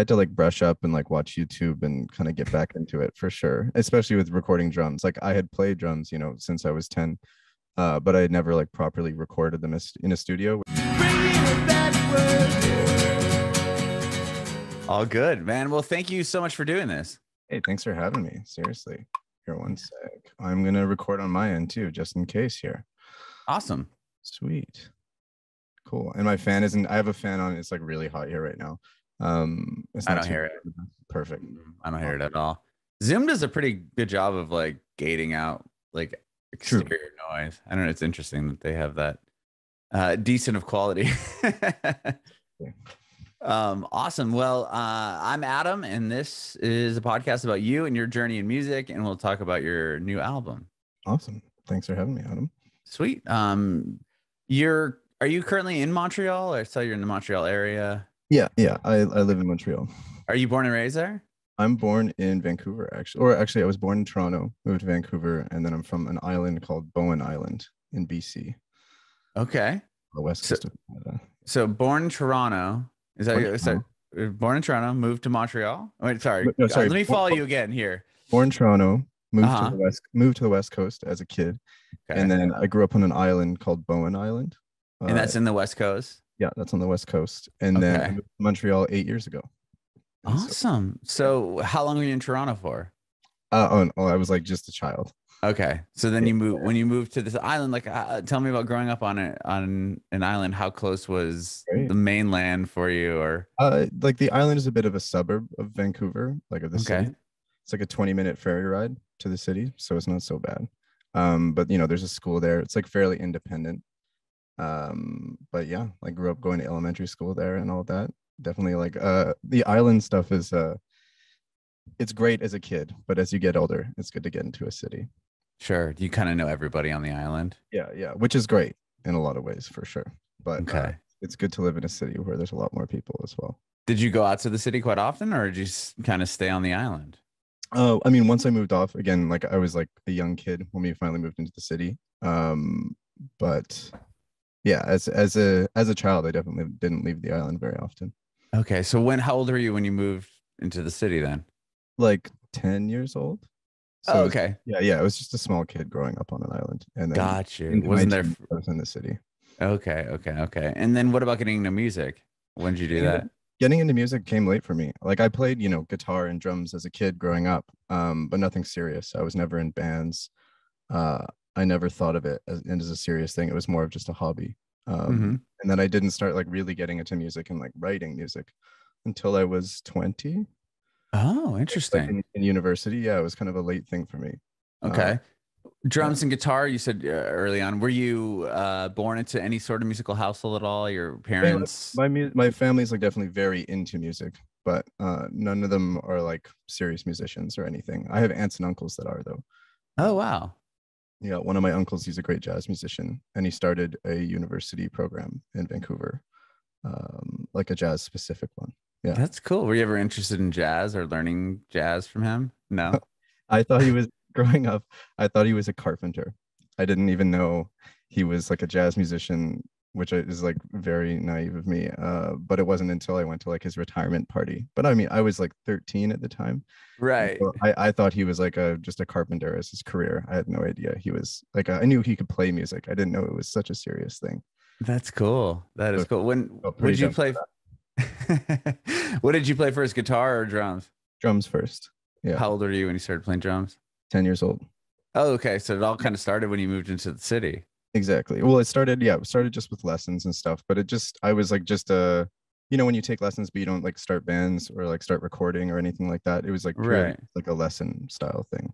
had to like brush up and like watch YouTube and kind of get back into it for sure, especially with recording drums. Like I had played drums, you know, since I was 10, uh, but I had never like properly recorded them in a studio. All good, man. Well, thank you so much for doing this. Hey, thanks for having me. Seriously. Here, one sec. I'm gonna record on my end too, just in case here. Awesome. Sweet. Cool. And my fan isn't I have a fan on. It's like really hot here right now. Um it's I don't hear it. Perfect. I don't hear it at all. Zoom does a pretty good job of like gating out like True. exterior noise. I don't know. It's interesting that they have that uh, decent of quality. um, awesome. Well, uh, I'm Adam, and this is a podcast about you and your journey in music, and we'll talk about your new album. Awesome. Thanks for having me, Adam. Sweet. Um, you're are you currently in Montreal? I saw you're in the Montreal area. Yeah, yeah. I, I live in Montreal. Are you born and raised there? I'm born in Vancouver, actually. Or actually I was born in Toronto, moved to Vancouver, and then I'm from an island called Bowen Island in BC, Okay. the west So- coast of Canada. So born in Toronto. Is that Born in is that- born in Toronto? Moved to Montreal. Wait, sorry. No, sorry, let me born- follow you again here. Born in Toronto, moved Uh-huh. to the west moved to the west coast as a kid. Okay. And then I grew up on an island called Bowen Island. and that's Uh, in the West Coast. Yeah, that's on the west coast. And then I moved to Montreal eight years ago. And so- Awesome. So, how long were you in Toronto for? uh, oh, oh, I was like just a child. Okay. So then you move when you moved to this island. Like, uh, tell me about growing up on it on an island. How close was Great. the mainland for you? Or Uh, like the island is a bit of a suburb of Vancouver, like of the Okay. city. It's like a 20 minute ferry ride to the city, so it's not so bad. Um, but you know, there's a school there. It's like fairly independent. Um, but yeah, like grew up going to elementary school there and all that. Definitely like uh the island stuff is uh it's great as a kid, but as you get older, it's good to get into a city. sure, you kind of know everybody on the island. Yeah, yeah, which is great in a lot of ways for sure. But uh, Okay. it's good to live in a city where there's a lot more people as well. Did you go out to the city quite often, or did you kind of stay on the island? Oh, I mean, once I moved off again, like I was like a young kid when we finally moved into the city. Um, but yeah, as as a as a child, I definitely didn't leave the island very often. Okay. So when? How old were you when you moved into the city? Then. Like ten years old. So oh, it was- okay. Yeah, yeah. I was just a small kid growing up on an island, and then Got you. Wasn't there? I was in the city. Okay, okay, okay. And then what about getting into music? When did you do Getting that? Getting into music came late for me. Like I played, you know, guitar and drums as a kid growing up, um, but nothing serious. I was never in bands. Uh, I never thought of it as, as a serious thing. It was more of just a hobby. Um, Mhm. and then I didn't start like really getting into music and like writing music until I was 20. Oh, like, interesting. in, in university. Yeah, it was kind of a late thing for me. uh, Okay. Drums and guitar, you said uh, early on. Were you uh, born into any sort of musical household at all? Your parents? My mu- my family's like definitely very into music, but uh, none of them are like serious musicians or anything. I have aunts and uncles that are though. oh, wow. Yeah, one of my uncles, he's a great jazz musician, and he started a university program in Vancouver, um, like a jazz specific one. Yeah. That's cool. Were you ever interested in jazz or learning jazz from him? No. I thought he was growing up. I thought he was a carpenter. I didn't even know he was like a jazz musician, which is like very naive of me. Uh, but it wasn't until I went to like his retirement party. But I mean, I was like 13 at the time. right. so I, I thought he was like a just a carpenter as his career. I had no idea he was like I knew he could play music. I didn't know it was such a serious thing. That's cool. That is So- cool. When did you play? what did you play first, guitar or drums? Drums first. Yeah, How old were you when you started playing drums? 10 years old. Oh, okay. So it all kind of started when you moved into the city. Exactly. Well, it started, yeah, it started just with lessons and stuff, but it just, I was like, just a, you know, when you take lessons, but you don't like start bands or like start recording or anything like that. It was like purely Right. like a lesson style thing.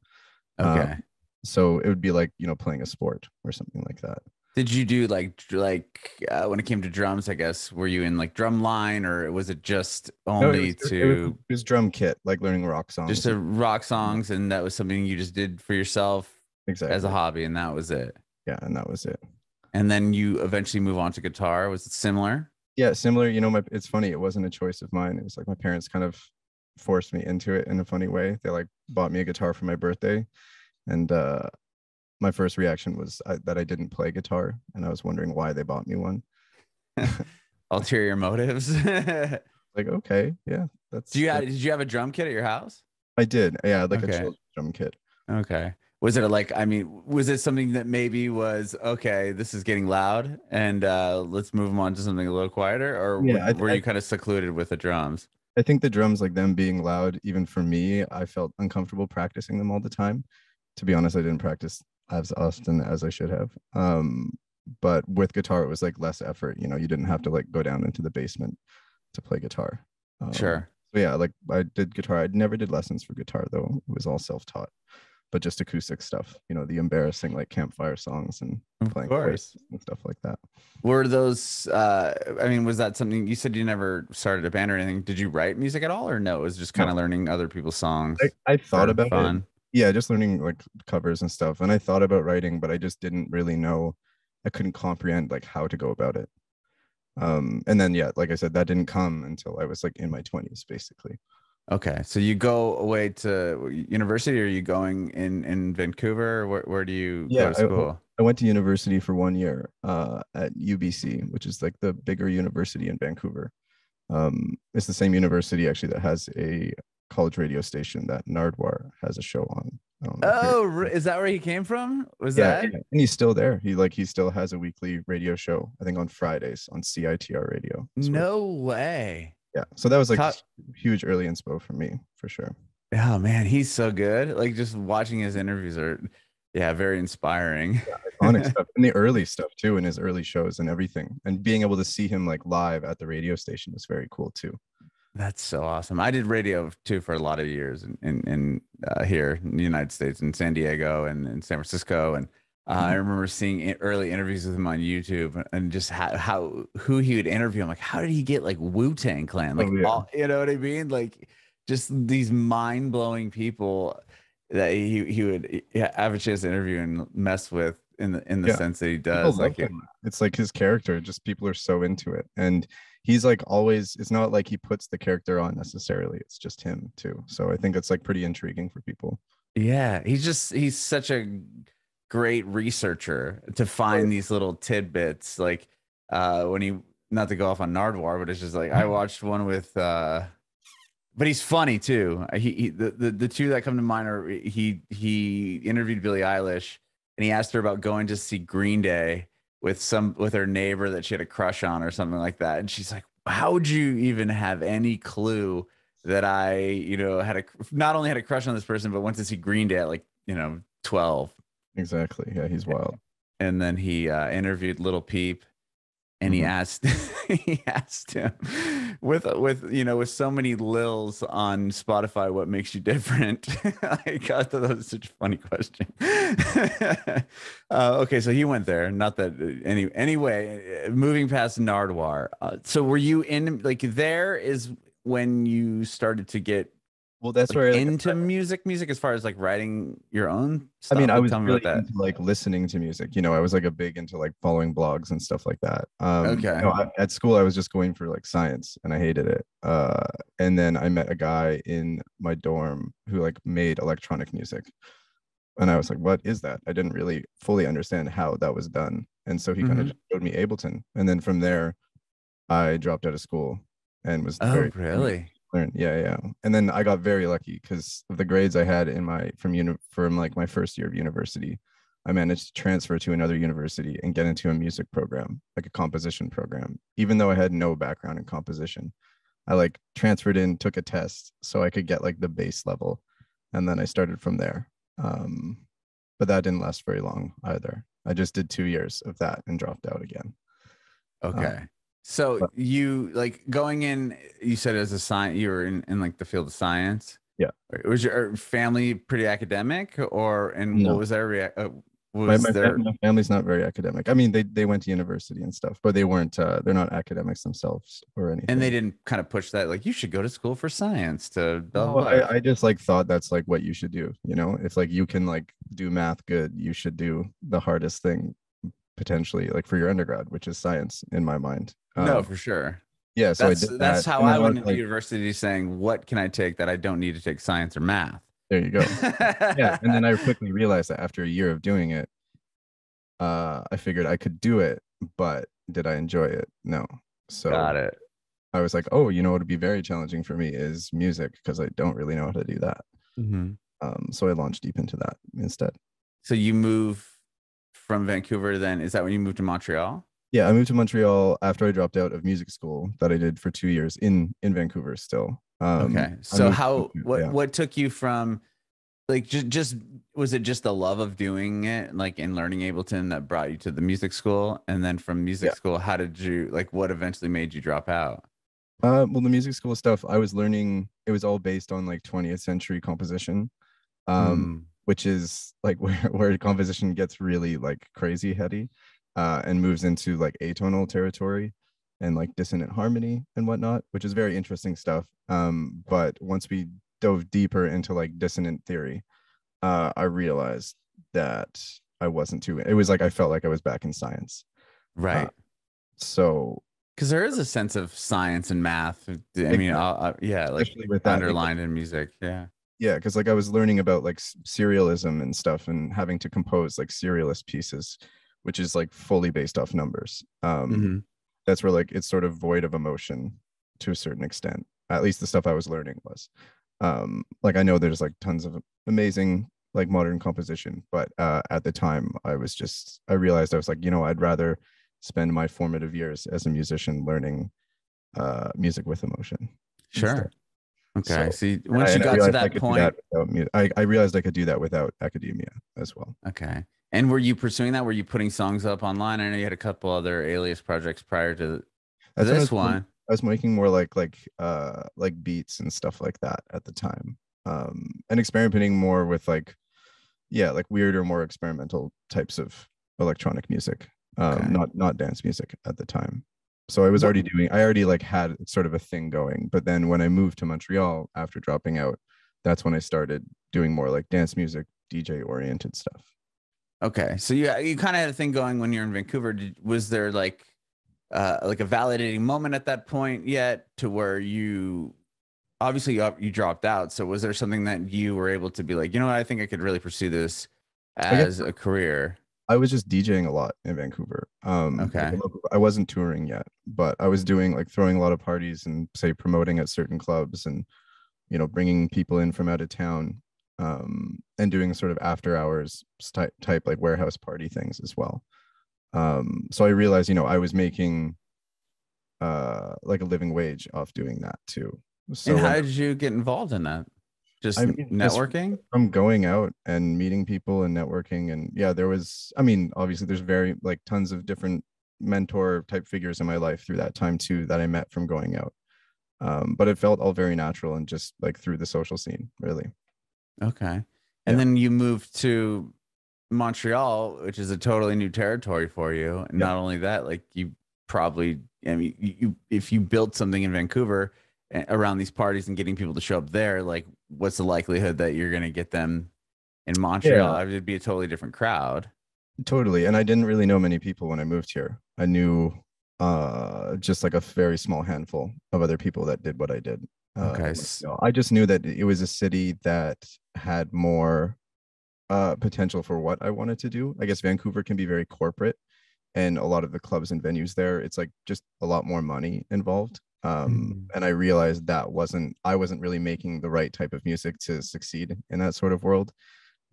Um, Okay. So it would be like, you know, playing a sport or something like that. Did you do like like uh, when it came to drums? I guess were you in like drum line or was it just No, it only was- it was- to it was drum kit, like learning rock songs. just to rock songs and that was something you just did for yourself exactly. as a hobby and that was it? Yeah. And that was it. And then you eventually move on to guitar. Was it similar? Yeah. Similar, you know, my, it's funny. It wasn't a choice of mine. It was like my parents kind of forced me into it in a funny way. They like bought me a guitar for my birthday. And, uh, my first reaction was I, that I didn't play guitar, and I was wondering why they bought me one. Ulterior motives. Like, okay, yeah, that's. Do you have, did you have a drum kit at your house? I did. Yeah, like Okay. a drum kit. Okay. Was it like I mean, was it something that maybe was okay, this is getting loud and uh let's move them on to something a little quieter or Yeah, were, I- were I- you kind of secluded with the drums? I think the drums, like them being loud, even for me, I felt uncomfortable practicing them all the time. To be honest, I didn't practice as often as I should have. Um, but with guitar, it was like less effort. You know, you didn't have to like go down into the basement to play guitar. Um, Sure. So yeah, like I did guitar. I never did lessons for guitar though. It was all self-taught, but just acoustic stuff. You know, the embarrassing like campfire songs and Of playing course. and stuff like that. Were those uh I mean, was that something you said you never started a band or anything? Did you write music at all or no? It was just kind of learning other people's songs. I, I thought about it. yeah just learning like covers and stuff and i thought about writing but i just didn't really know i couldn't comprehend like how to go about it um and then yeah like i said that didn't come until i was like in my 20s basically Okay. So you go away to university or are you going in in Vancouver? Where where do you Yeah, go to I- school? i went to university for one year uh at ubc which is like the bigger university in vancouver um it's the same university actually that has a college radio station that Nardwuar has a show on I don't know if you're- Oh, is that where he came from? Was yeah, that? yeah, and he's still there he like he still has a weekly radio show i think on fridays on citr radio No way. Yeah so that was like Top- huge early inspo for me for sure yeah man, he's so good. Like just watching his interviews are yeah, very inspiring. iconic stuff and the early stuff too in his early shows and everything and being able to see him like live at the radio station was very cool too That's so awesome. I did radio too for a lot of years in in, in uh, here in the United States, in San Diego and in San Francisco, and uh, I Mm-hmm. remember seeing early interviews with him on YouTube and just how, how who he would interview. I'm like, how did he get like Wu Tang Clan? Like, Oh, yeah. all, you know what I mean? Like, just these mind blowing people that he he would have a chance to interview and mess with in the in the Yeah. sense that he does. Like, it's like his character just people are so into it and he's like always it's not like he puts the character on necessarily it's just him too so i think it's like pretty intriguing for people Yeah, he's just he's such a great researcher to find these little tidbits. Like uh when he not to go off on Nardwuar, but it's just like I watched one with uh but he's funny too. He, he the, the the two that come to mind are he he interviewed Billie Eilish and he asked her about going to see Green Day with some with her neighbor that she had a crush on or something like that. And she's like, How would you even have any clue that I, you know, had a not only had a crush on this person, but went to see Green Day at like, you know, 12. Exactly. Yeah he's wild. And then he uh, interviewed Lil Peep and he Mhm. asked he asked him with with you know with so many lils on Spotify what makes you different? I thought that was such a funny question. Uh, okay so he went there. Not that uh, any anyway uh, moving past Nardwuar uh, so were you in like there is when you started to get well that's like, where like, into music music as far as like writing your own I stuff mean, I was really about that into like listening to music. You know, I was like a big into like following blogs and stuff like that. Um, Okay. You know, I, at school, I was just going for like science, and I hated it. Uh, and then I met a guy in my dorm who like made electronic music, and I was like, "What is that?" I didn't really fully understand how that was done, and so he kind Mhm. of showed me Ableton, and then from there, I dropped out of school and was oh very really learn yeah yeah and then i got very lucky because of the grades i had in my from uni from like my first year of university i managed to transfer to another university and get into a music program like a composition program. Even though i had no background in composition i like transferred in took a test so i could get like the base level and then i started from there. Um but that didn't last very long either. I just did two years of that and dropped out again. Okay. So you like going in, you said as a science, you were in, in like the field of science. Yeah. Was your family pretty academic or, and No. what was their, rea- uh, my, was my, their, fam- my family's not very academic. I mean, they they went to university and stuff, but they weren't. Uh, they're not academics themselves or anything. and they didn't kind of push that, like you should go to school for science to, blah, blah, I, I just like thought that's like what you should do. You know, if like you can like do math good, you should do the hardest thing potentially, like for your undergrad, which is science in my mind. no, Um, for sure. yeah. So That's, I did that's how and I went into like, university saying, what can I take that I don't need to take science or math? There you go. yeah and then i quickly realized that after a year of doing it uh i figured i could do it but did i enjoy it no so Got it. I was like, oh, you know what would be very challenging for me is music because I don't really know how to do that. Mm-hmm. Um, so I launched deep into that instead. So you move from Vancouver then is that when you moved to Montreal? Yeah, I moved to Montreal after I dropped out of music school that I did for two years in in Vancouver still. Um, okay. So how what yeah. what took you from like just just was it just the love of doing it like in learning Ableton that brought you to the music school and then from music Yeah. school how did you like what eventually made you drop out? Uh, well, the music school stuff I was learning, it was all based on like 20th century composition, um, which is like where where composition gets really like crazy heady, uh, and moves into like atonal territory, and like dissonant harmony and whatnot, which is very interesting stuff. Um, but once we dove deeper into like dissonant theory, uh, I realized that I wasn't too. It was like I felt like I was back in science. right. So Because there is a sense of science and math. I mean, uh, uh, yeah, like with that, underlined in music. Yeah. Yeah because like i was learning about like serialism and stuff and having to compose like serialist pieces which is like fully based off numbers um Mhm. that's where like it's sort of void of emotion to a certain extent at least the stuff i was learning was um like i know there's like tons of amazing like modern composition but uh at the time i was just i realized i was like you know i'd rather spend my formative years as a musician learning uh music with emotion Sure. Okay. So- See, once you I got to realized I that point, without I, I realized I could do that without academia as well. okay. And were you pursuing that? Were you putting songs up online? I know you had a couple other alias projects prior to That's when I this doing- one. I was making more like like uh like beats and stuff like that at the time, um, and experimenting more with like yeah like weirder, or more experimental types of electronic music, um, Okay. not not dance music at the time. So I was already doing. I already like had sort of a thing going, but then when I moved to Montreal after dropping out, that's when I started doing more like dance music, DJ oriented stuff. Okay. So you you kind of had a thing going when you're in Vancouver. Did, was there like uh like a validating moment at that point yet to where you obviously you, you dropped out. So was there something that you were able to be like, you know what, I think I could really pursue this guess- as a career? I was just DJing a lot in Vancouver. Um, Okay. local- I wasn't touring yet, but I was doing like throwing a lot of parties and say promoting at certain clubs and, you know, bringing people in from out of town, um, and doing sort of after hours type type like warehouse party things as well. Um, so I realized, you know, I was making, uh, like a living wage off doing that too. So and how did you get involved in that? Just I mean, networking? from going out and meeting people and networking and yeah there was i mean obviously there's very like tons of different mentor type figures in my life through that time too that i met from going out um, but it felt all very natural and just like through the social scene really Okay. And Yeah. then you moved to Montreal, which is a totally new territory for you. And Yeah. not only that, like you probably, I mean, you, you if you built something in Vancouver eh, around these parties and getting people to show up there, like what's the likelihood that you're going to get them in Montreal? Yeah. It would be a totally different crowd. totally and i didn't really know many people when i moved here i knew uh just like a very small handful of other people that did what i did uh, Okay, i just knew that it was a city that had more uh potential for what i wanted to do i guess vancouver can be very corporate and a lot of the clubs and venues there it's like just a lot more money involved um Mhm. and i realized that wasn't i wasn't really making the right type of music to succeed in that sort of world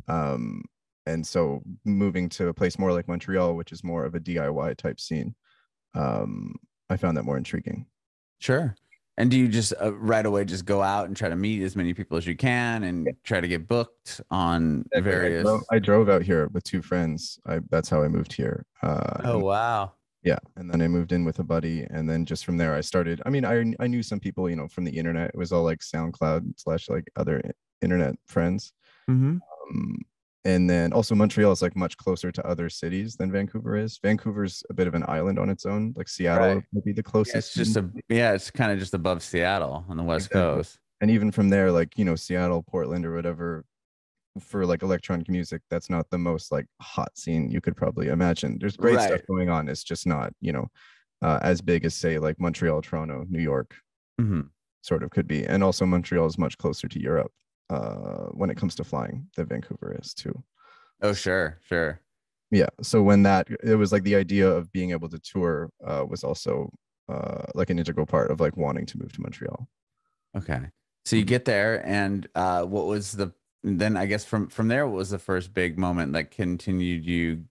um and so moving to a place more like montreal which is more of a diy type scene um i found that more intriguing Sure. And do you just uh, right away just go out and try to meet as many people as you can and try to get booked on I various? drove, I drove out here with two friends I that's how i moved here uh Oh, wow. Yeah and then i moved in with a buddy and then just from there i started i mean i i knew some people you know from the internet it was all like soundcloud slash like other internet friends Mm-hmm. um, and then also montreal is like much closer to other cities than vancouver is vancouver's a bit of an island on its own like seattle Right. would be the Yeah, closest it's just a yeah, it's kind of just above Seattle on the west Exactly. coast. and even from there like you know seattle portland or whatever for like electronic music that's not the most like hot scene you could probably imagine there's great stuff going on it's just not you know uh, as big as say like montreal toronto new york hmm sort of could be and also montreal is much closer to europe uh, when it comes to flying than vancouver is too Oh, sure, sure. yeah so when that it was like the idea of being able to tour uh, was also uh like an integral part of like wanting to move to Montreal. Okay. So you get there, and uh, what was the then? I guess from from there, what was the first big moment that continued you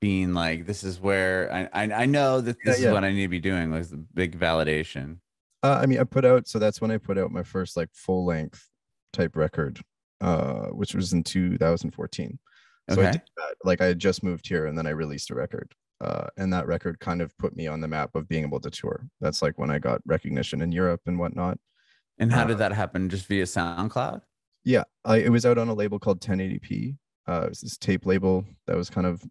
being like, "This is where I I, I know that this Yeah, yeah. is what I need to be doing." Was the big validation? Uh, I mean, I put out so that's when I put out my first like full length type record, uh, which was in 2014. So I Okay. did that. Like I had just moved here and then I released a record. Uh, and that record kind of put me on the map of being able to tour. That's like when I got recognition in Europe and whatnot. And how Uh, did that happen? Just via SoundCloud? Yeah, I it was out on a label called 1080p. Uh, it was this tape label that was kind of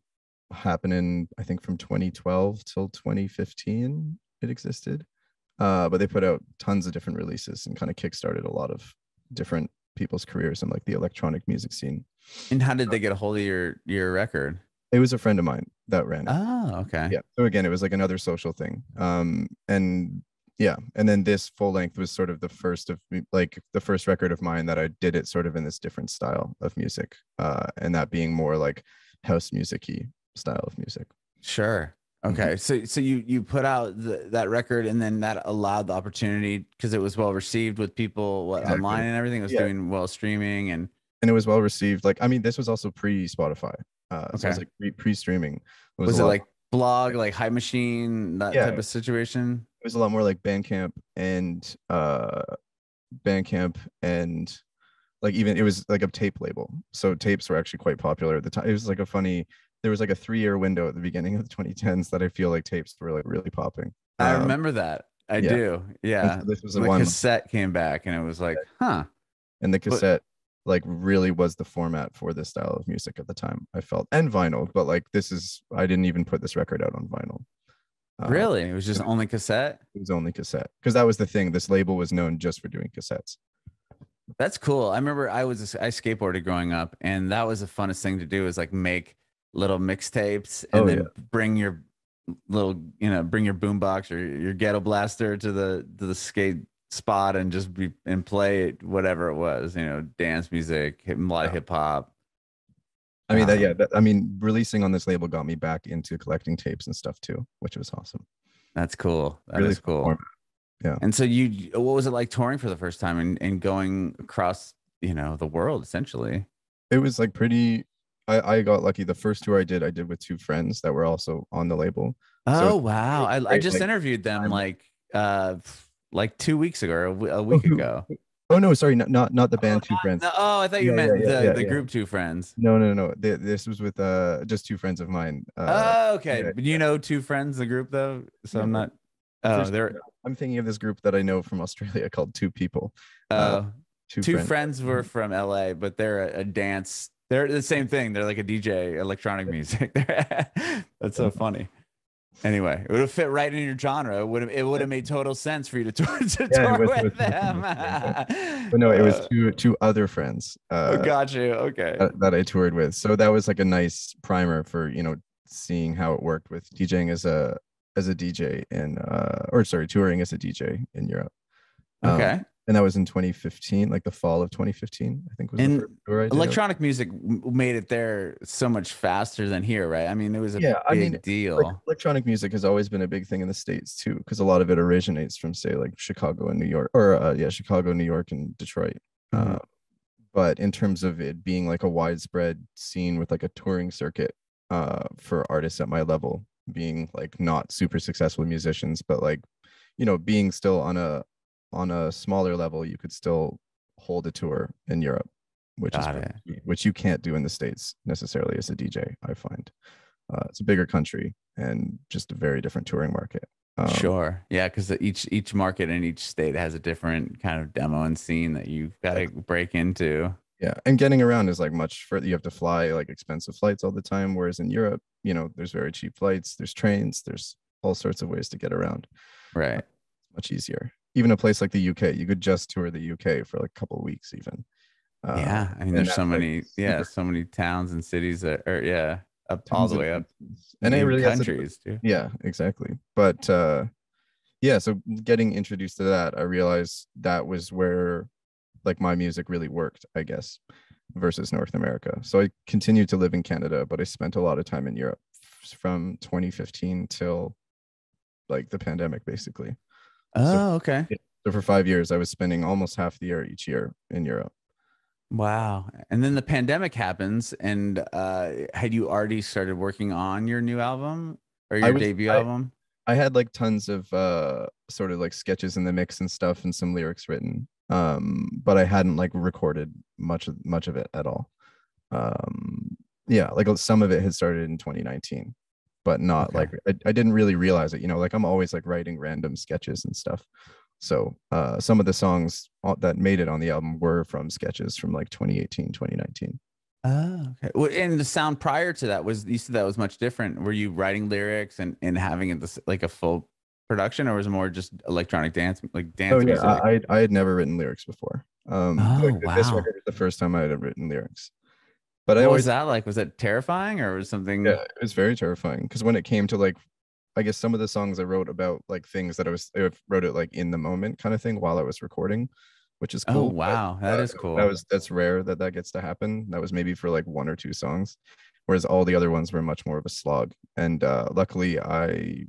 happening, I think, from 2012 till 2015. It existed, uh, but they put out tons of different releases and kind of kickstarted a lot of different people's careers in like the electronic music scene. And how did they get a hold of your your record? It was a friend of mine that ran it. Oh, okay. yeah so again it was like another social thing um and yeah and then this full length was sort of the first of like the first record of mine that i did it sort of in this different style of music uh and that being more like house musicy style of music Sure. Mhm. Okay. So so you you put out the, that record and then that allowed the opportunity because it was well received with people what Exactly. online and everything. It was Yeah. doing well streaming and and it was well received like i mean this was also pre spotify uh so it was Okay. like pre- pre-streaming it was, a it lot- like blog, like Hype Machine, that Yeah. type of situation? It was a lot more like bandcamp and uh bandcamp and like even it was like a tape label so tapes were actually quite popular at the time it was like a funny there was like a three year window at the beginning of the 2010s that i feel like tapes were like really popping I Um, remember that. I yeah. do. Yeah. so this was the The one cassette came back and it was like, huh. and the but- cassette like really was the format for this style of music at the time i felt and vinyl but like this is i didn't even put this record out on vinyl Uh, really? It was just only cassette? it was only cassette because that was the thing this label was known just for doing cassettes That's cool. I remember I was I skateboarded growing up, and that was the funnest thing to do is like make little mixtapes and Oh, then yeah. bring your little you know bring your boombox or your ghetto blaster to the to the skate spot and just be and play whatever it was you know dance music a lot of hip hop I mean that yeah, that, I mean releasing on this label got me back into collecting tapes and stuff too, which was awesome. that's cool That is Really cool format. and so you what was it like touring for the first time and, and going across you know the world essentially It was like pretty I, I got lucky. The first tour I did, I did with two friends that were also on the label. Oh it's wow! I, I just like, interviewed them time. like uh like two weeks ago or a week ago. Oh no, sorry, not not, not the band oh, Two not- Friends. no- oh, I thought you Yeah, meant yeah, yeah, the, the group two friends. No, no, no. Th- This was with uh just two friends of mine. Uh, oh, okay. But you know two friends, the group though. So I'm not. Oh, they're I'm thinking of this group that I know from Australia called Two People. uh, uh, Two, two friends. friends were from LA, but they're a, a dance. They're the same thing. They're like a DJ, electronic music. That's so funny. Anyway, it would have fit right in your genre. It would have it would have made total sense for you to tour, to Yeah, tour with- with, with- them. But no, it was Uh, two two other friends. Uh, oh, got you. Okay. that, that I toured with. So that was like a nice primer for you know seeing how it worked with DJing as a as a DJ in uh or sorry touring as a DJ in Europe. Um, okay. And that was in 2015, like the fall of 2015, I think was And the first tour I did. Electronic music made it there so much faster than here, right? I mean, it was a Yeah, I mean, deal. Like, electronic music has always been a big thing in the states too, because a lot of it originates from say like Chicago and New York, or uh, yeah, Chicago, New York, and Detroit. Mhm. Uh, but in terms of it being like a widespread scene with like a touring circuit uh, for artists at my level, being like not super successful musicians, but like you know being still on a on a smaller level, you could still hold a tour in Europe, which Got is pretty- which you can't do in the states necessarily as a DJ. I find uh, it's a bigger country and just a very different touring market. Um, sure. Yeah, because each each market in each state has a different kind of demo and scene that you've got to break into. Yeah, and getting around is like much further. You have to fly like expensive flights all the time, whereas in Europe, you know, there's very cheap flights, there's trains, there's all sorts of ways to get around. Right. Much easier. Even a place like the UK, you could just tour the UK for like a couple of weeks, even. Uh, yeah. I mean, there's so like, many, yeah, super- so many towns and cities that are, yeah, up all the way up. and it really to- countries too. yeah exactly but uh yeah so getting introduced to that i realized that was where like my music really worked i guess versus north america so i continued to live in canada but i spent a lot of time in europe from 2015 till like the pandemic basically. Oh, okay. So for five years, I was spending almost half the year each year in Europe. Wow. And then the pandemic happens, and uh, had you already started working on your new album or your was- debut I- album? I had like tons of uh sort of like sketches in the mix and stuff and some lyrics written. Um, but I hadn't like recorded much of much of it at all. Um yeah, like some of it had started in 2019, but not Okay. like I, I didn't really realize it, you know, like I'm always like writing random sketches and stuff. So uh some of the songs that made it on the album were from sketches from like 2018, 2019. Oh, okay. Well, and the sound prior to that was you said that was much different. Were you writing lyrics and, and having it this, like a full production, or was it more just electronic dance, like dance Oh yeah, music? I, I had never written lyrics before. Um, Oh, like, this wow. record was the first time I had written lyrics. But I what always, was that like? Was that terrifying, or was something? yeah, it was very terrifying because when it came to like, I guess some of the songs I wrote about like things that I was I wrote it like in the moment kind of thing while I was recording, which is Oh cool. but, wow, that uh, is cool. That was that's rare that that gets to happen. That was maybe for like one or two songs, whereas all the other ones were much more of a slog. And uh, luckily, I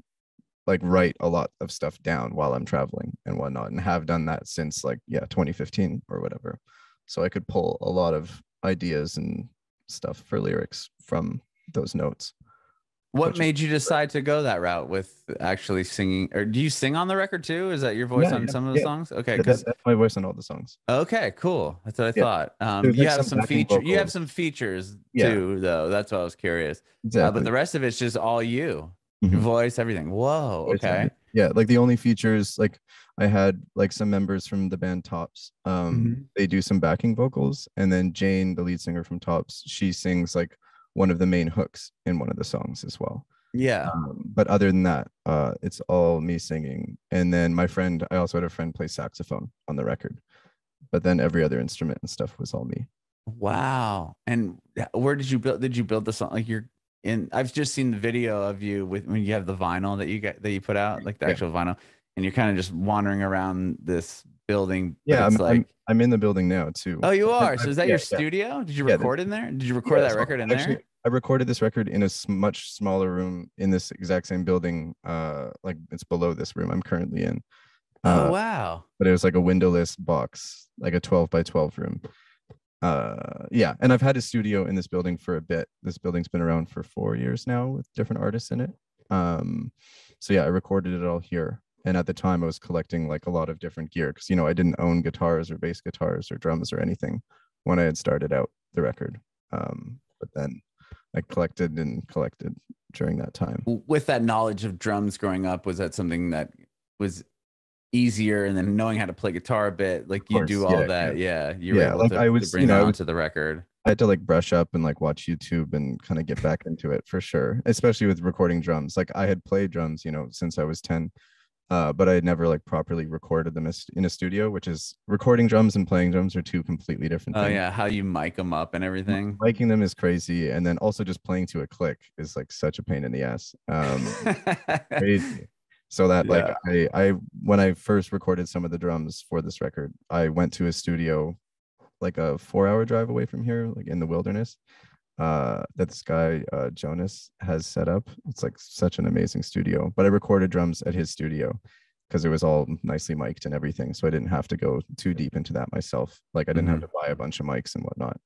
like write a lot of stuff down while I'm traveling and whatnot, and have done that since like yeah 2015 or whatever. So I could pull a lot of ideas and stuff for lyrics from those notes. What made you decide to go that route with actually singing? Or do you sing on the record too? Is that your voice Yeah, on yeah, some of the yeah. songs? Okay, because that's my voice on all the songs. okay, cool. That's what I thought. Um, you have some some feature. You have some features too, though. That's what I was curious. Uh, but the rest of it's just all you, your Mhm. voice, everything. Whoa. Okay. Yeah, like the only features like I had like some members from the band Tops. Um Mhm. they do some backing vocals and then Jane, the lead singer from Tops, she sings like one of the main hooks in one of the songs as well. Yeah. Um, but other than that, uh it's all me singing. And then my friend, I also had a friend play saxophone on the record. But then every other instrument and stuff was all me. Wow. And where did you build? Did you build the song? Like you're in. I've just seen the video of you with when you have the vinyl that you get that you put out, like the Yeah. actual vinyl, and you're kind of just wandering around this building. Yeah, it's I'm, like. I'm I'm in the building now too. Oh, you are. So is that yeah, your yeah. studio? Did you Yeah, record in there? Did you record Yeah, that record in actually, there? I recorded this record in a much smaller room in this exact same building. Uh, like it's below this room I'm currently in. oh Uh, wow. but it was like a windowless box, like a 12 by 12 room. Uh, yeah, and I've had a studio in this building for a bit. This building's been around for four years now with different artists in it. Um, so yeah, I recorded it all here. And at the time, I was collecting like a lot of different gear because you know I didn't own guitars or bass guitars or drums or anything when I had started out the record. Um, but then I collected and collected during that time. With that knowledge of drums growing up, was that something that was easier? And then knowing how to play guitar a bit, like you course, do all yeah, that. Yeah. You were Yeah, able like to, I was, bring you know, that onto the record. I had to like brush up and like watch YouTube and kind of get back into it for sure, especially with recording drums. Like I had played drums, you know, since I was 10, uh, but I had never like properly recorded them in a studio, which is recording drums and playing drums are two completely different Oh things. yeah, how you mic them up and everything. Liking them is crazy. And then also just playing to a click is like such a pain in the ass. Um, crazy. So that like I I when I first recorded some of the drums for this record, I went to a studio like a four hour drive away from here, like in the wilderness. Uh that this guy uh Jonas has set up. It's like such an amazing studio. But I recorded drums at his studio because it was all nicely mic'd and everything. So I didn't have to go too deep into that myself. Like I didn't have to buy a bunch of mics and whatnot.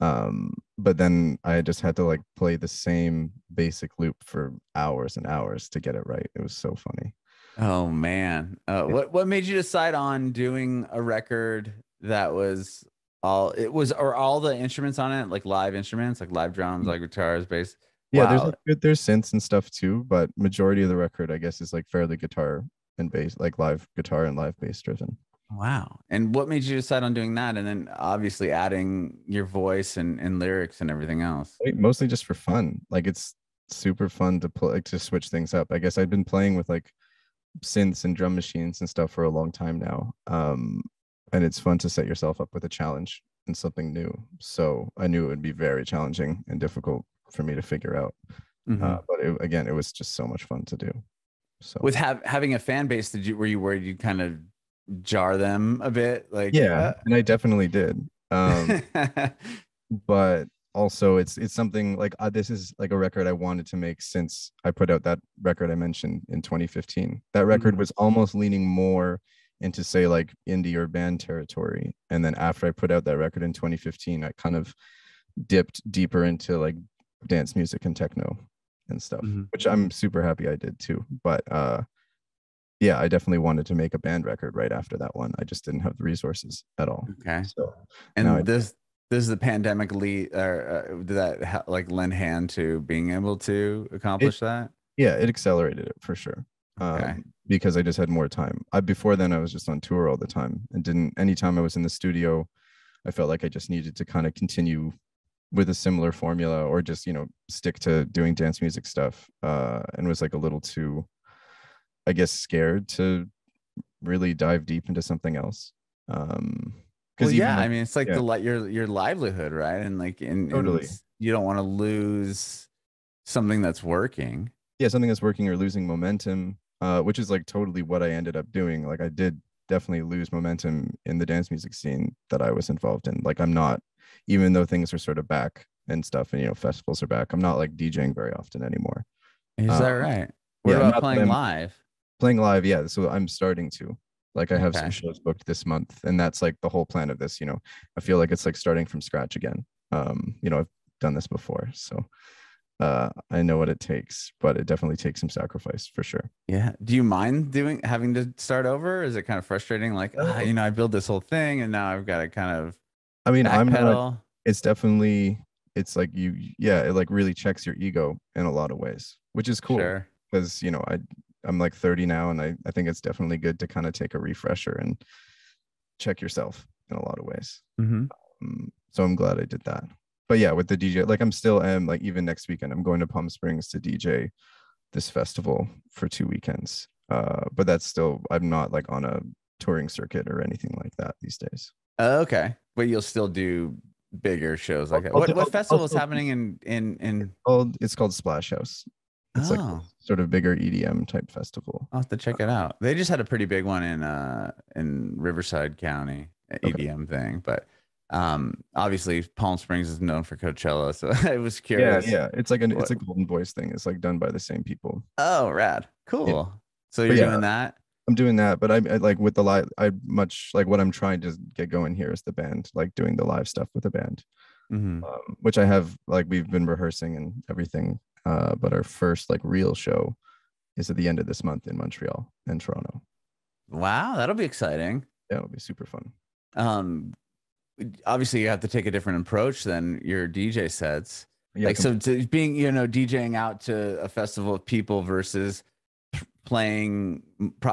Um, but then I just had to like play the same basic loop for hours and hours to get it right. It was so funny. Oh man, uh, what what made you decide on doing a record that was all it was or all the instruments on it like live instruments like live drums like guitars bass Yeah, there's like, there's synths and stuff too, but majority of the record I guess is like fairly guitar and bass, like live guitar and live bass driven. wow and what made you decide on doing that and then obviously adding your voice and, and lyrics and everything else Mostly just for fun. Like it's super fun to play like to switch things up. I guess I've been playing with like synths and drum machines and stuff for a long time now. Um and it's fun to set yourself up with a challenge and something new. So I knew it would be very challenging and difficult for me to figure out. Mhm. Uh, but it, again, it was just so much fun to do. So with have, having a fan base did you were you worried you kind of jar them a bit like yeah, and I definitely did. Um, uh, but also it's it's something like uh, this is like a record I wanted to make since I put out that record I mentioned in 2015. That record Mhm. was almost leaning more into say like indie or band territory, and then after I put out that record in 2015, I kind of dipped deeper into like dance music and techno and stuff, Mhm. which I'm super happy I did too. But uh, yeah, I definitely wanted to make a band record right after that one. I just didn't have the resources at all. Okay. So And this this is the pandemic lead or uh, did that ha- like lend hand to being able to accomplish that? yeah, it accelerated it for sure. Okay. um, because I just had more time. I before then I was just on tour all the time and didn't anytime I was in the studio, I felt like I just needed to kind of continue with a similar formula or just you know stick to doing dance music stuff uh, and was like a little too, I guess, scared to really dive deep into something else. Um, Well, yeah, like, I mean, it's like yeah. the your your livelihood, right? And like, in Totally. you don't want to lose something that's working. yeah something that's working or losing momentum uh which is like totally what i ended up doing. Like i did definitely lose momentum in the dance music scene that i was involved in. Like i'm not even though things are sort of back and stuff and you know festivals are back i'm not like djing very often anymore. Is that Um, right? What yeah, about that playing live? playing live yeah so i'm starting to. Like i have Okay. some shows booked this month and that's like the whole plan of this you know. I feel like it's like starting from scratch again. Um you know i've done this before so uh i know what it takes but it definitely takes some sacrifice for sure Yeah. Do you mind doing having to start over? Is it kind of frustrating? Like, ah, No. you know, I built this whole thing and now I've got to kind of i mean i'm not it's definitely it's like you yeah it like really checks your ego in a lot of ways which is cool Sure. because you know i i'm like 30 now and i i think it's definitely good to kind of take a refresher and check yourself in a lot of ways hmm um, so i'm glad i did that but yeah with the dj like i'm still am like even next weekend i'm going to palm springs to dj this festival for two weekends uh but that's still i'm not like on a touring circuit or anything like that these days Okay. But you'll still do bigger shows like that. I'll What, do- what I'll- I'll festival is happening in, in, in, called it's called splash house it's like oh, sort of bigger edm type festival I'll have to check it out. They just had a pretty big one in, uh, in Riverside County, a Okay. EDM thing, but, um, obviously Palm Springs is known for Coachella. So I was curious. yeah yeah it's like an it's a Goldenvoice thing it's like done by the same people Oh, rad. Cool. So you're yeah. doing that? i'm doing that but I, I like with the live i much like what i'm trying to get going here is the band like doing the live stuff with the band hmm um, which i have like we've been rehearsing and everything uh but our first like real show is at the end of this month in montreal and toronto Wow. That'll be exciting. yeah it'll be super fun Um, obviously you have to take a different approach than your DJ sets. yeah like so being you know DJing out to a festival of people versus playing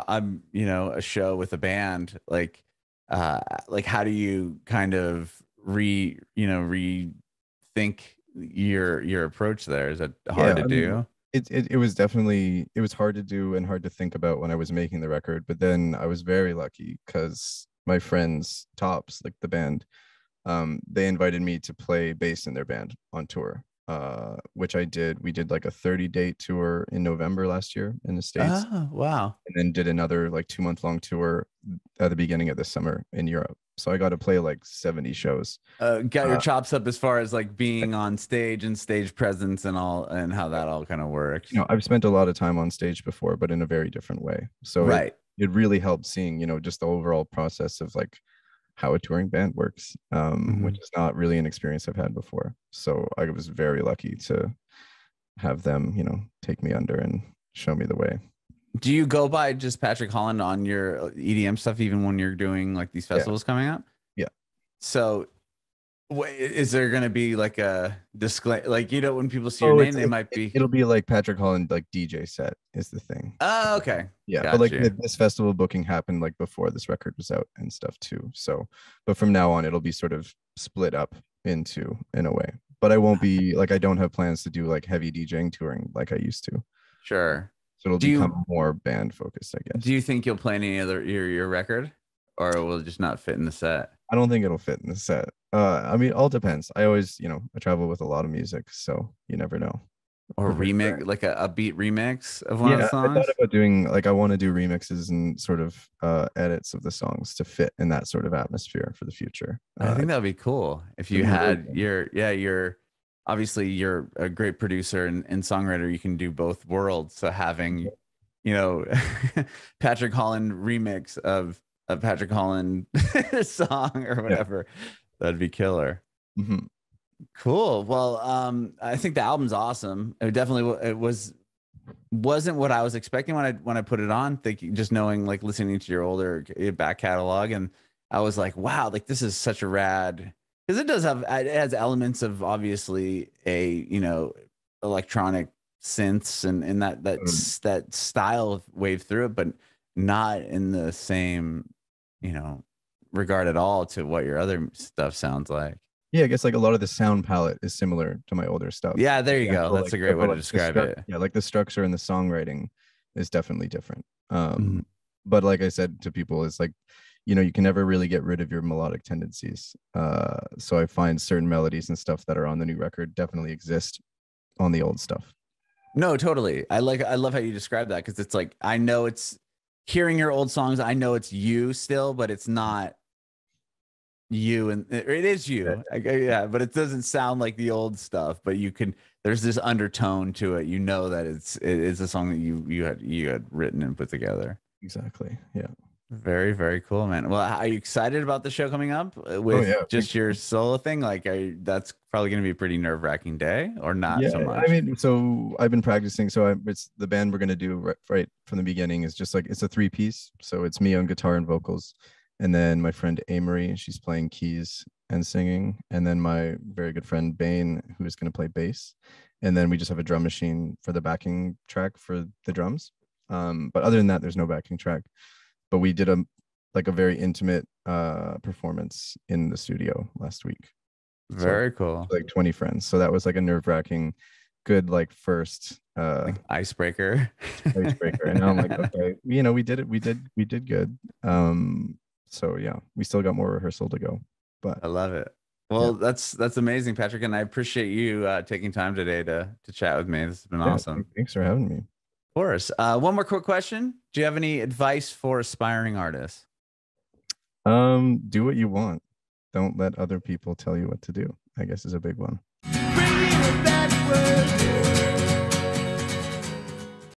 um, you know a show with a band like uh like how do you kind of re you know rethink your your approach there is that hard Yeah, to I mean, do it, it it was definitely it was hard to do and hard to think about when I was making the record. But then I was very lucky because my friends, Tops, like the band, um, they invited me to play bass in their band on tour, uh, which I did. We did like a 30 day tour in November last year in the States, oh wow and then did another like two month long tour at the beginning of the summer in Europe. So I got to play like 70 shows. uh, got your Uh, chops up as far as like being on stage and stage presence and all and how that all kind of works You know, I've spent a lot of time on stage before, but in a very different way. So right it really helped seeing you know just the overall process of like how a touring band works um which is not really an experience i've had before so i was very lucky to have them you know take me under and show me the way Do you go by just Patrick Holland on your uh, EDM stuff even when you're doing like these Yeah. festivals coming up? Yeah. So is there going to be like a disclaimer like you know when people see your Oh, name they it- might be it'll be like patrick holland like dj set is the thing Oh, okay. yeah Got but like you. this festival booking happened like before this record was out and stuff too so but from now on it'll be sort of split up into in a way but i won't be like i don't have plans to do like heavy djing touring like i used to Sure. so it'll Do you- become more band focused i guess Do you think you'll play any other your your record or will it just not fit in the set? I don't think it'll fit in the set. Uh, I mean, all depends. I always, you know, I travel with a lot of music, so you never know. Or remix like a, a beat remix of one yeah, of the I songs? thought about doing like I want to do remixes and sort of uh, edits of the songs to fit in that sort of atmosphere for the future. I Uh, think that would be cool if you had fun. your yeah your obviously you're a great producer and, and songwriter. You can do both worlds. So having, you know, Patrick Holland remix of a Patrick Holland song or whatever, yeah. That'd be killer. Mm-hmm. Cool. Well, um, I think the album's awesome. It definitely it was wasn't what I was expecting when I when I put it on. Thinking just knowing like listening to your older back catalog, and I was like, wow, like this is such a rad because it does have it has elements of obviously a you know electronic synths and and that that mm. that style wave through it, but not in the same you know regard at all to what your other stuff sounds like. Yeah, I guess like a lot of the sound palette is similar to my older stuff. Yeah, there you yeah, go. That's like, a great way to describe stru- it. Yeah, like the structure and the songwriting is definitely different. Um, mm-hmm. But like I said to people, it's like, you know, you can never really get rid of your melodic tendencies. Uh, so I find certain melodies and stuff that are on the new record definitely exist on the old stuff. No, totally. I like. I love how you describe that because it's like I know it's hearing your old songs. I know it's you still, but it's not you and uh, it is you. Uh, yeah but it doesn't sound like the old stuff but you can there's this undertone to it. You know that it's it is a song that you you had you had written and put together. Exactly. Yeah very very cool man well are you excited about the show coming up uh, oh, with oh, yeah. just your solo thing like I, that's probably going to be a pretty nerve-wracking day or not yeah, so much i mean so i've been practicing so I, it's the band we're going to do right, right from the beginning is just like it's a three piece so it's me on guitar and vocals and then my friend Amory, she's playing keys and singing, and then my very good friend Bane, who is going to play bass, and then we just have a drum machine for the backing track for the drums. Um, but other than that, there's no backing track. But we did a like a very intimate uh, performance in the studio last week. Very so, cool. Like 20 friends. So that was like a nerve wracking, good like first uh like icebreaker. icebreaker. And I'm like, okay, you know, we did it. We did we did good. Um so yeah, we still got more rehearsal to go. But I love it. Well, yeah. that's that's amazing, Patrick, and I appreciate you uh, taking time today to to chat with me. This has been yeah, awesome. Thanks for having me. Of course. Uh, one more quick question: Do you have any advice for aspiring artists? Um, do what you want. Don't let other people tell you what to do. I guess is a big one.